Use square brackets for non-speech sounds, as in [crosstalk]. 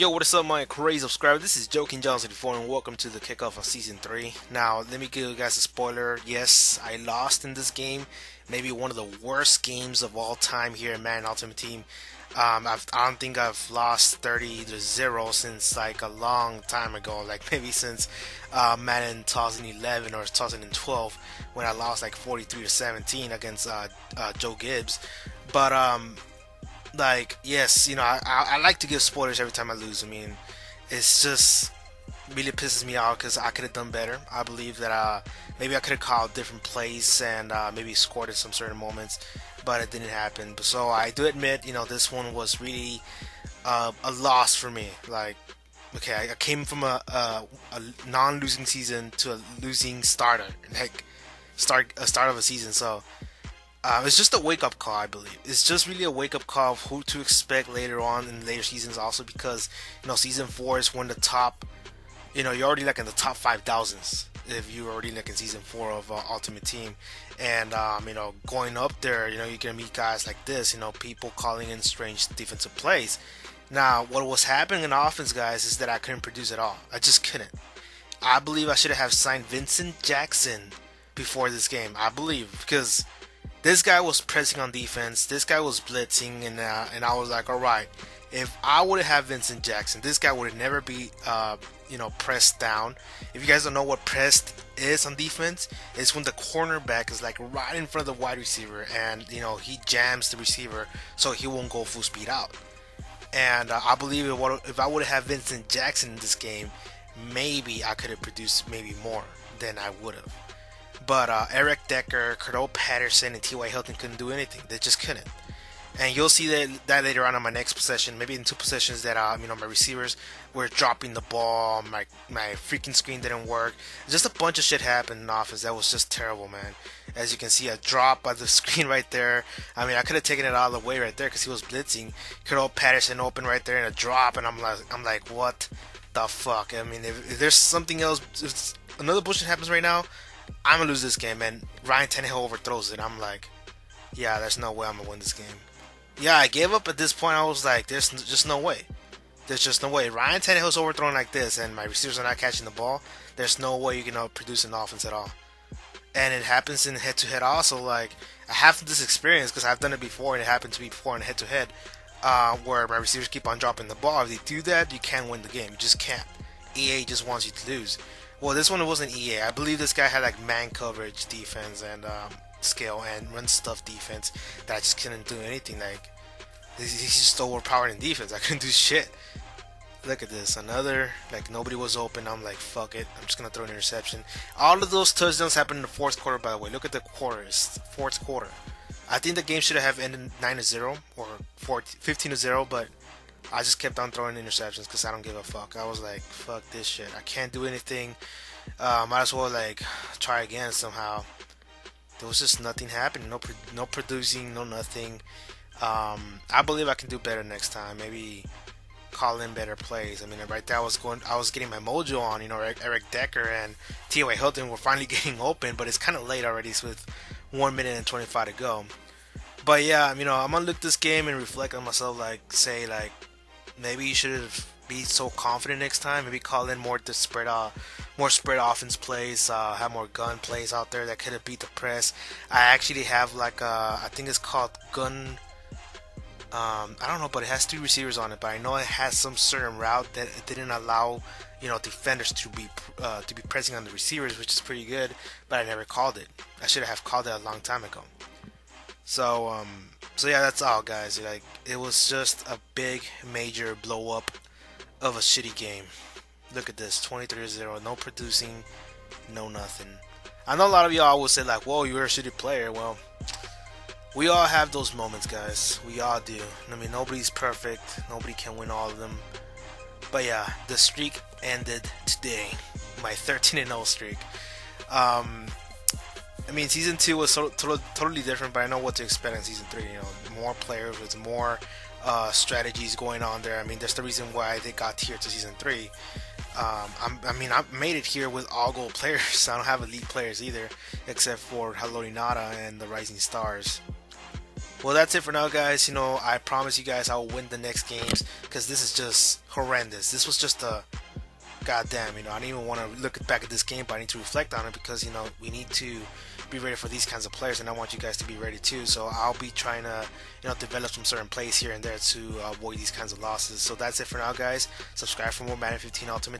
Yo, what is up, my crazy subscriber? This is JoeKINGgiant 84 and welcome to the kickoff of Season 3. Now, let me give you guys a spoiler. Yes, I lost in this game. Maybe one of the worst games of all time here in Madden Ultimate Team. Um, I don't think I've lost 30 to 0 since like a long time ago, like [laughs] maybe since uh, Madden 2011 or 2012 when I lost like 43 to 17 against uh, uh, Joe Gibbs. But um, like yes, you know, I, I, I like to give spoilers every time I lose. I mean, it's just really pisses me off because I could have done better. I believe that uh, maybe I could have called different plays and uh, maybe scored in some certain moments, but it didn't happen. So I do admit, you know, this one was really uh, a loss for me. Like, okay, I, came from a, a, a, non-losing season to a losing starter, like start a start of a season. So uh, it's just a wake up call, I believe. It's just really a wake up call of who to expect later on in later seasons. Also because you know season four is when the top, you know, you're already like in the top five thousands if you're already like in season four of uh, Ultimate Team, and um, you know going up there, you know you're gonna meet guys like this. You know people calling in strange defensive plays. Now what was happening in offense, guys, is that I couldn't produce at all. I just couldn't. I believe I should have signed Vincent Jackson before this game. I believe because this guy was pressing on defense. This guy was blitzing, and uh, and I was like, all right, if I would have Vincent Jackson, this guy would never be, uh, you know, pressed down. If you guys don't know what pressed is on defense, it's when the cornerback is like right in front of the wide receiver, and you know he jams the receiver so he won't go full speed out. And uh, I believe if I would have Vincent Jackson in this game, maybe I could have produced maybe more than I would have. But uh, Eric Decker, Cordarrelle Patterson, and T.Y. Hilton couldn't do anything. They just couldn't. And you'll see that, that later on in my next possession, maybe in two possessions that uh, you know my receivers were dropping the ball, my my freaking screen didn't work. Just a bunch of shit happened in office that was just terrible, man. As you can see, a drop by the [laughs] screen right there. I mean, I could have taken it of the way right there because he was blitzing. Cordarrelle Patterson open right there and a drop, and I'm like, I'm like, what the fuck? I mean, if, if there's something else, if another bullshit happens right now, I'm gonna lose this game, and Ryan Tannehill overthrows it. I'm like, yeah, there's no way I'm gonna win this game. Yeah, I gave up at this point. I was like, there's just no way. There's just no way. Ryan Tannehill's overthrown like this, and my receivers are not catching the ball. There's no way you can uh, produce an offense at all. And it happens in head-to-head also. Like I have this experience because I've done it before, and it happened to me before in head-to-head, uh, where my receivers keep on dropping the ball. If they do that, you can't win the game. You just can't. EA just wants you to lose. Well, this one wasn't EA. I believe this guy had like man coverage defense and um, skill and run stuff defense that I just couldn't do anything. Like he's just overpowered in defense. [laughs] I couldn't do shit. Look at this, another like nobody was open. I'm like, fuck it. I'm just gonna throw an interception. All of those touchdowns happened in the fourth quarter. By the way, look at the quarters. Fourth quarter. I think the game should have ended nine to zero or 14, 15 to zero, but I just kept on throwing interceptions because I don't give a fuck. I was like, fuck this shit. I can't do anything. Uh, might as well like try again somehow. There was just nothing happening. No, no producing, no nothing. Um, I believe I can do better next time. Maybe call in better plays. I mean, right there I was going, I was getting my mojo on. You know, Eric Decker and T.Y. Hilton were finally [laughs] getting open, but it's kind of late already. So with one minute and 25 to go. But yeah, you know, I'm gonna look this game and reflect on myself. Like, say, like, maybe you should have be so confident next time. Maybe call in more to spread uh, more spread offense plays, uh, have more gun plays out there that could have beat the press. I actually have like uh, I think it's called gun. Um, I don't know, but it has three receivers on it. But I know it has some certain route that it didn't allow, you know, defenders to be uh, to be pressing on the receivers, which is pretty good. But I never called it. I should have called it a long time ago. So um, so yeah, that's all, guys. Like it was just a big, major blow up of a shitty game. Look at this, 23-0, no producing, no nothing. I know a lot of y'all will say like, "Whoa, you're a shitty player." Well, we all have those moments, guys. We all do. I mean, nobody's perfect. Nobody can win all of them. But yeah, the streak ended today. My 13 0 streak. Um, I mean, season two was so, to- totally different, but I know what to expect in season three. You know, more players with more uh, strategies going on there. I mean, that's the reason why they got here to season three. Um, i mean, I made it here with all gold players. [laughs] I don't have elite players either, except for Haloti Ngata and the Rising Stars. well, that's it for now, guys. You know, I promise you guys I'll win the next games because this is just horrendous. This was just a goddamn. You know, I don't even want to look back at this game, but I need to reflect on it because you know we need to be ready for these kinds of players, and I want you guys to be ready too. So I'll be trying to, you know, develop some certain plays here and there to avoid these kinds of losses. So that's it for now, guys. Subscribe for more Madden 15 Ultimate.